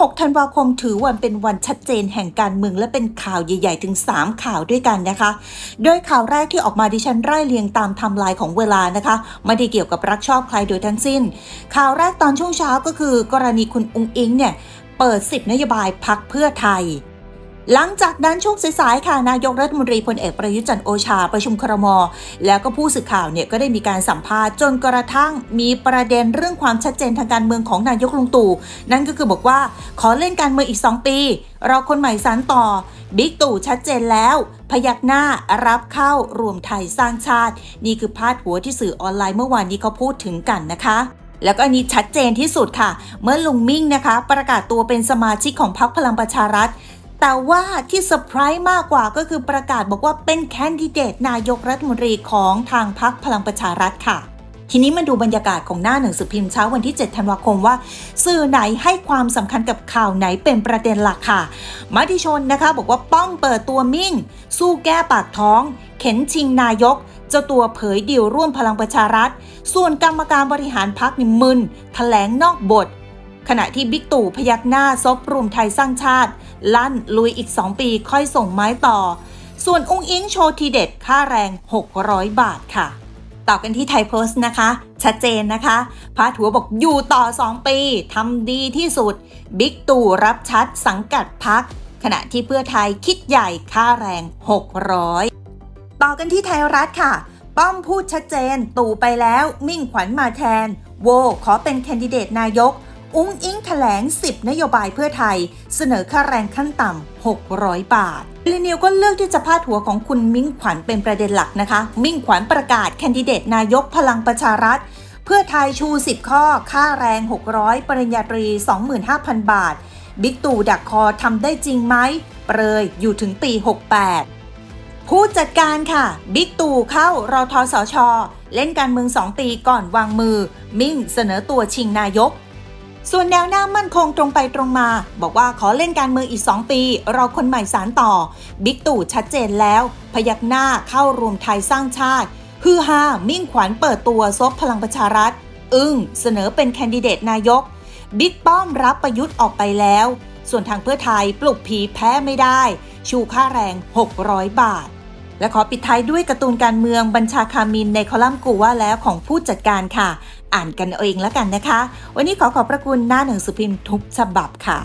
6 ธันวาคมถือว่าเป็นวันชัดเจนแห่งการเมืองและเป็นข่าวใหญ่ ๆ ถึง 3 ข่าวด้วยกันนะคะ โดยข่าวแรกที่ออกมาดิฉันไล่เรียงตามไทม์ไลน์ของเวลานะคะ ไม่ได้เกี่ยวกับรักชอบใครโดยทั้งสิ้น ข่าวแรกตอนช่วงเช้าก็คือ กรณีคุณอุ๊งอิ๊งเนี่ยเปิด 10 นโยบายพรรคเพื่อไทย หลังจากนั้นช่วงสายๆค่ะนายกรัฐมนตรีพลเอกประยุทธ์ จันทร์โอชาประชุมครม แล้วก็ผู้สื่อข่าวเนี่ยก็ได้มีการสัมภาษณ์จนกระทั่งมีประเด็นเรื่องความชัดเจนทางการเมืองของนายกลุงตู่นั่นก็คือบอกว่าขอเล่นการเมืองอีก 2 ปี รอคนใหม่สานต่อบิ๊กตู่ชัดเจนแล้ว พยักหน้ารับเข้ารวมไทยสร้างชาติ นี่คือพาดหัวที่สื่อออนไลน์เมื่อวานนี้เขาพูดถึงกันนะคะแล้วก็อันนี้ชัดเจนที่สุดค่ะ เมื่อลุงมิ่งนะคะ ประกาศตัวเป็นสมาชิกของพรรคพลังประชารัฐ แต่ว่าที่เซอร์ไพรส์มากกว่าก็คือประกาศบอกว่าเป็นแคนดิเดตนายกรัฐมนตรีของทางพรรคพลังประชารัฐค่ะ ทีนี้มาดูบรรยากาศของหน้าหนังสือพิมพ์เช้าวันที่ 7 ธันวาคมว่า สื่อไหนให้ความสำคัญกับข่าวไหนเป็นประเด็นหลักค่ะมติชนนะคะบอกว่าป้องเปิดตัวมิ่ง สู้แก้ปากท้อง เข็นชิงนายกเจ้าตัวเผยดีลร่วมพลังประชารัฐ ส่วนกรรมการบริหารพักนี่มึนแถลงนอกบท ขณะที่บิ๊กตู่พยักหน้าซบรวมไทยสร้างชาติ ลั่นลุยอีก 2 ปีค่อยส่งไม้ต่อ ส่วนองค์อิงโชว์ทีเด็ดค่าแรง 600 บาทค่ะต่อกันที่ไทยโพสต์นะคะ ชัดเจนนะคะพาดหัวบอกอยู่ต่อ 2 ปีทำดีที่สุด บิ๊กตู่รับชัดสังกัดพรรค ขณะที่เพื่อไทยคิดใหญ่ค่าแรง 600 ต่อกันที่ไทยรัฐค่ะ ป้อมพูดชัดเจนตู่ไปแล้ว มิ่งขวัญมาแทน โวขอเป็นแคนดิเดตนายก อุ๊งอิ๊งแถลง 10 นโยบายเพื่อไทย เสนอค่าแรงขั้นต่ำ 600 บาทเดลินิวส์ก็เลือกที่จะพาดหัวของคุณมิ่งขวัญเป็นประเด็นหลักนะคะ มิ่งขวัญประกาศแคนดิเดตนายกพลังประชารัฐ เพื่อไทยชู 10 ข้อ ค่าแรง 600 ปริญญาตรี 25,000 บาท บิ๊กตู่ดักคอทำได้จริงไหมเปรยอยู่ถึงปี 68ผู้จัดการค่ะ บิ๊กตู่เข้ารอทอสอชอเล่นการเมือง 2 ปีก่อนวางมือ มิ่งเสนอตัวชิงนายก ส่วนแนวหน้ามั่นคงตรงไปตรงมา บอกว่าขอเล่นการเมืองอีก 2 ปีรอคนใหม่สานต่อ บิ๊กตู่ชัดเจนแล้ว พยักหน้าเข้ารวมไทยสร้างชาติฮือฮามิ่งขวัญเปิดตัวซบพลังประชารัฐ อึ้งเสนอเป็นแคนดิเดตนายก บิ๊กป้อมรับประยุทธ์ออกไปแล้ว ส่วนทางเพื่อไทยปลุกผีแพ้ไม่ได้ ชูค่าแรง 600 บาท และขอปิดท้ายด้วยการ์ตูนการเมืองบัญชาคามินในคอลัมน์กูว่าแล้วของผู้จัดการค่ะ อ่านกันเอาเองแล้วกันนะคะ วันนี้ขอขอบพระคุณหน้าหนังสือพิมพ์ทุกฉบับค่ะ